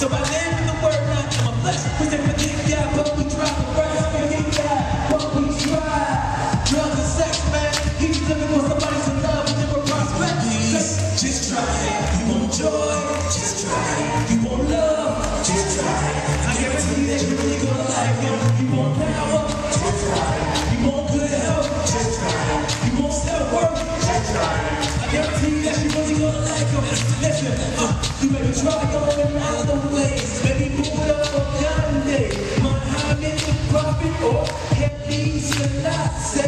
So I live Haile Selassie.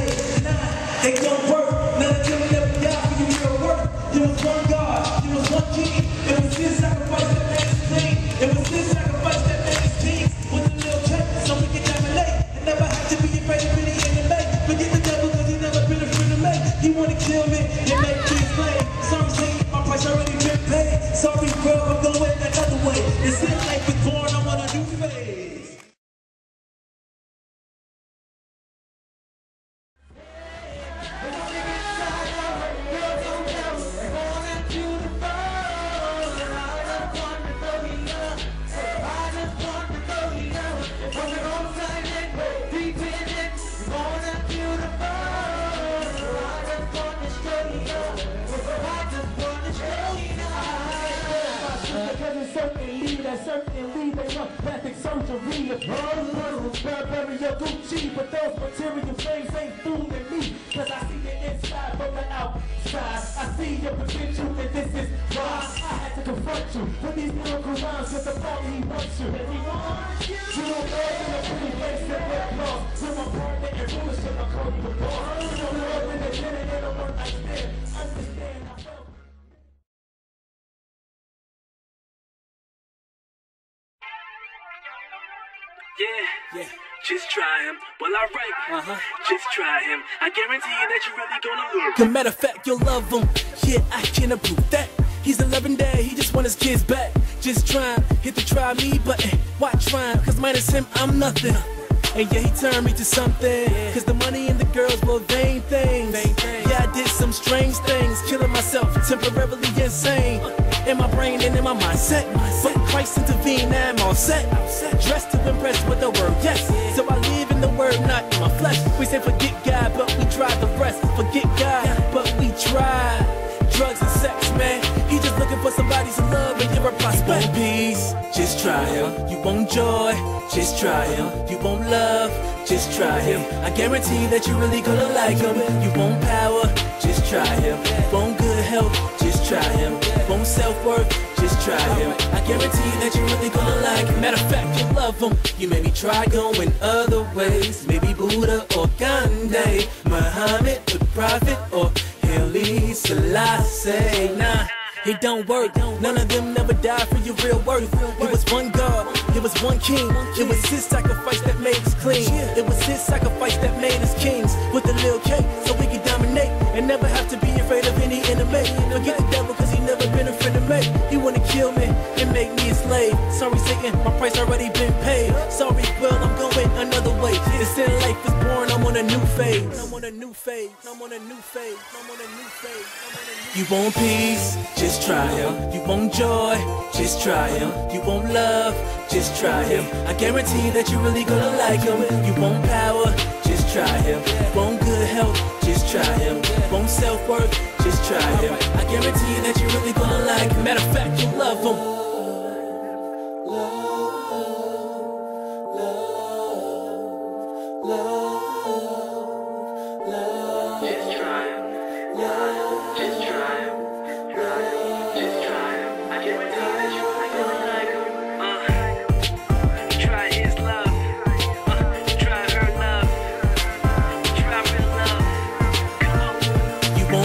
Certainly that certainly they want plastic surgery. All little Burberry or Gucci, but those material things ain't fooling me. Cause I see the inside from the outside. I see your potential and this is why I had to confront you. With these miracle rhymes, cause the party wants you. You. Don't know a pretty face and Yeah, yeah. Just try him. Well, alright. Uh-huh. Just try him. I guarantee you that you're really gonna love. A matter of fact, you'll love him. Yeah, I can approve that. He's a loving dad, he just want his kids back. Just trying, hit the try me button. Why trying? Cause minus him, I'm nothing. And yeah, he turned me to something. Cause the money and the girls were vain things. Yeah, I did some strange things, killing myself, temporarily insane. In my brain and in my mindset. But Christ intervened, I'm all set. Dressed to impress with the word, yes. So I live in the word, not in my flesh. We say forget God, but we try the rest. Forget God, but we try. Drugs and sex, man. He just looking for somebody to love and give a prospect. You peace? Just try him. You want joy? Just try him. You want love? Just try him. I guarantee that you're really gonna like him. You want power? Just try him. Want good health? Just try him. Self-worth? Just try him. I guarantee that you're really gonna like him. Matter of fact, you love him. You maybe try going other ways. Maybe Buddha or Gandhi. Muhammad the prophet or Haile Selassie. Nah. It don't work. None of them never died for your real worth. It was one God. It was one King. It was His sacrifice that made us clean. It was His sacrifice that made us kings with a little cake, so we could dominate and never have to be afraid of any enemy. Forget the devil, cause he never been Sorry, Satan, my price already been paid. Sorry, well, I'm going another way. The sin life is born. I'm on a new phase. I'm on a new phase. I'm on a new phase. I'm on a new phase. You want peace? Just try him. You want joy? Just try him. You want love? Just try him. I guarantee that you're really gonna like him. You want power? Just try him. Want good health? Just try him. Want self-worth? Just try him. I guarantee that you're really gonna like him. Matter of fact, you love him.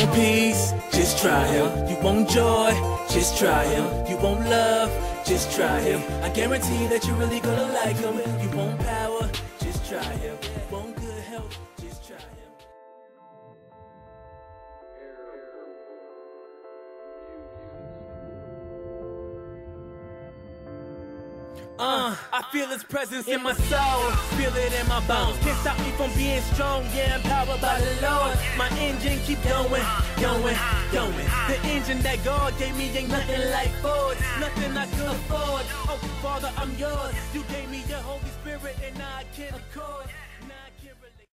Want peace? Just try him. You want joy? Just try him. You want love? Just try him. I guarantee that you're really gonna like him. You Uh, I feel his presence in my soul, feel it in my bones. Can't stop me from being strong, yeah, I'm powered by the Lord. My engine keep going, going, going. The engine that God gave me ain't nothing like Ford, nothing I could afford. Oh, Father, I'm yours. You gave me your Holy Spirit and I can't accord.